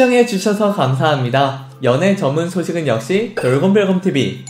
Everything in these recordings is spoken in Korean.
시청해주셔서 감사합니다. 연애 전문 소식은 역시 돌곰별곰TV.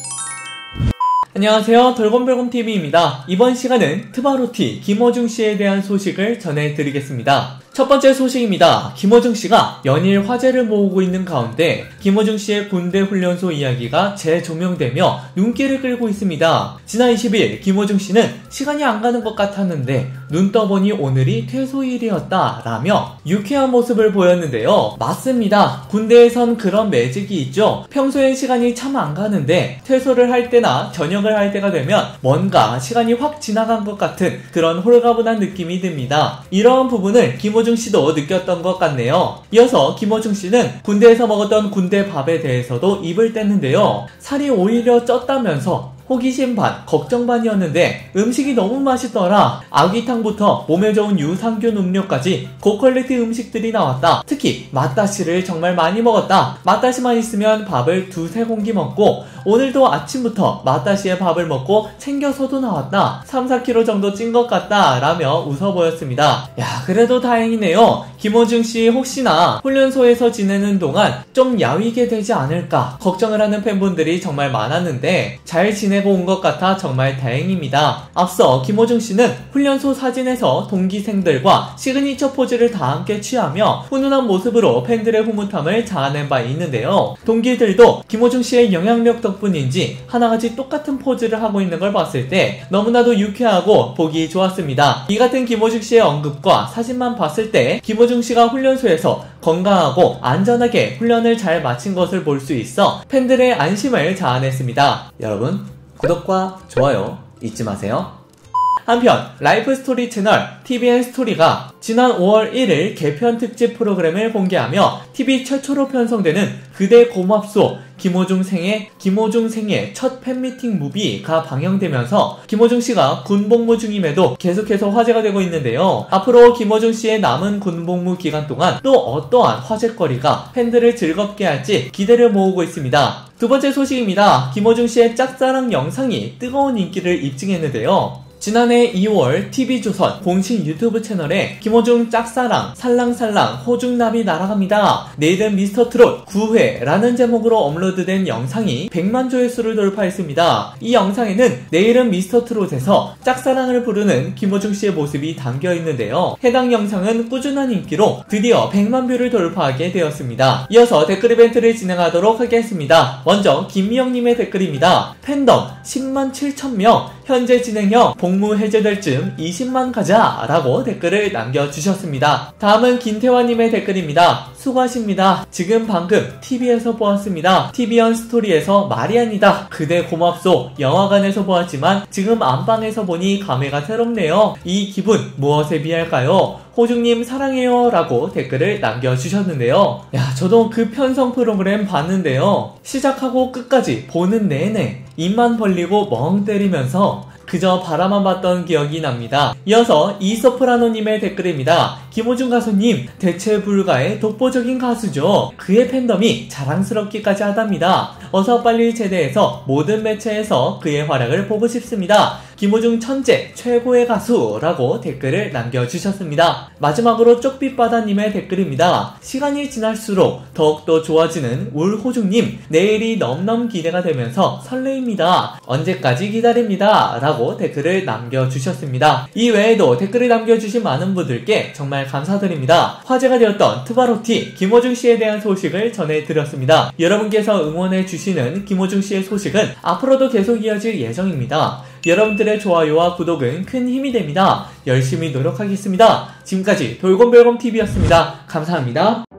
안녕하세요. 돌곰별곰TV입니다. 이번 시간은 트바로티 김호중 씨에 대한 소식을 전해드리겠습니다. 첫 번째 소식입니다. 김호중 씨가 연일 화제를 모으고 있는 가운데 김호중 씨의 군대 훈련소 이야기가 재조명되며 눈길을 끌고 있습니다. 지난 20일 김호중 씨는 시간이 안 가는 것 같았는데 눈 떠보니 오늘이 퇴소일이었다 라며 유쾌한 모습을 보였는데요. 맞습니다. 군대에선 그런 매직이 있죠. 평소엔 시간이 참 안 가는데 퇴소를 할 때나 저녁을 할 때가 되면 뭔가 시간이 확 지나간 것 같은 그런 홀가분한 느낌이 듭니다. 이러한 부분을 김호 중 씨도 느꼈던 것 같네요. 이어서 김호중 씨는 군대에서 먹었던 군대 밥에 대해서도 입을 뗐는데요. 살이 오히려 쪘다면서 호기심 반, 걱정 반이었는데 음식이 너무 맛있더라. 아귀탕부터 몸에 좋은 유산균 음료까지 고퀄리티 음식들이 나왔다. 특히 맛다시를 정말 많이 먹었다. 맛다시만 있으면 밥을 두세 공기 먹고 오늘도 아침부터 맛다시에 밥을 먹고 챙겨서도 나왔다. 3, 4kg 정도 찐 것 같다. 라며 웃어 보였습니다. 야, 그래도 다행이네요. 김호중 씨 혹시나 훈련소에서 지내는 동안 좀 야위게 되지 않을까 걱정을 하는 팬분들이 정말 많았는데 잘 지내 고 온 것 같아 정말 다행입니다. 앞서 김호중 씨는 훈련소 사진에서 동기생들과 시그니처 포즈를 다 함께 취하며 훈훈한 모습으로 팬들의 흐뭇함을 자아낸 바 있는데요. 동기들도 김호중 씨의 영향력 덕분인지 하나같이 똑같은 포즈를 하고 있는 걸 봤을 때 너무나도 유쾌하고 보기 좋았습니다. 이 같은 김호중 씨의 언급과 사진만 봤을 때 김호중 씨가 훈련소에서 건강하고 안전하게 훈련을 잘 마친 것을 볼 수 있어 팬들의 안심을 자아냈습니다. 여러분 구독과 좋아요 잊지 마세요. 한편 라이프 스토리 채널 tvN 스토리가 지난 5월 1일 개편 특집 프로그램을 공개하며 TV 최초로 편성되는 그대 고맙소 김호중 생의 김호중 생의 첫 팬미팅 무비가 방영되면서 김호중 씨가 군복무 중임에도 계속해서 화제가 되고 있는데요. 앞으로 김호중 씨의 남은 군복무 기간 동안 또 어떠한 화제거리가 팬들을 즐겁게 할지 기대를 모으고 있습니다. 두 번째 소식입니다. 김호중 씨의 짝사랑 영상이 뜨거운 인기를 입증했는데요. 지난해 2월 TV조선 공식 유튜브 채널에 김호중 짝사랑 살랑살랑 호중나비 날아갑니다. 내일은 미스터 트롯 9회라는 제목으로 업로드된 영상이 100만 조회수를 돌파했습니다. 이 영상에는 내일은 미스터 트롯에서 짝사랑을 부르는 김호중 씨의 모습이 담겨 있는데요. 해당 영상은 꾸준한 인기로 드디어 100만 뷰를 돌파하게 되었습니다. 이어서 댓글 이벤트를 진행하도록 하겠습니다. 먼저 김미영님의 댓글입니다. 팬덤 10만 7천 명 현재 진행형 복무 해제될 쯤 20만 가자 라고 댓글을 남겨주셨습니다. 다음은 김태환님의 댓글입니다. 수고하십니다. 지금 방금 TV에서 보았습니다. tvN 스토리에서 아니다. 그대 고맙소. 영화관에서 보았지만 지금 안방에서 보니 감회가 새롭네요. 이 기분 무엇에 비할까요? 호중님 사랑해요 라고 댓글을 남겨주셨는데요. 야, 저도 그 편성 프로그램 봤는데요. 시작하고 끝까지 보는 내내 입만 벌리고 멍 때리면서 그저 바라만 봤던 기억이 납니다. 이어서 이소프라노님의 댓글입니다. 김호중 가수님, 대체 불가의 독보적인 가수죠. 그의 팬덤이 자랑스럽기까지 하답니다. 어서 빨리 제대해서 모든 매체에서 그의 활약을 보고 싶습니다. 김호중 천재 최고의 가수라고 댓글을 남겨주셨습니다. 마지막으로 쪽빛바다님의 댓글입니다. 시간이 지날수록 더욱더 좋아지는 울호중님 내일이 넘넘 기대가 되면서 설레입니다. 언제까지 기다립니다. 라고 댓글을 남겨주셨습니다. 이 외에도 댓글을 남겨주신 많은 분들께 정말 감사드립니다. 화제가 되었던 트바로티 김호중 씨에 대한 소식을 전해드렸습니다. 여러분께서 응원해 주시는 김호중 씨의 소식은 앞으로도 계속 이어질 예정입니다. 여러분들의 좋아요와 구독은 큰 힘이 됩니다. 열심히 노력하겠습니다. 지금까지 돌곰별곰TV였습니다. 감사합니다.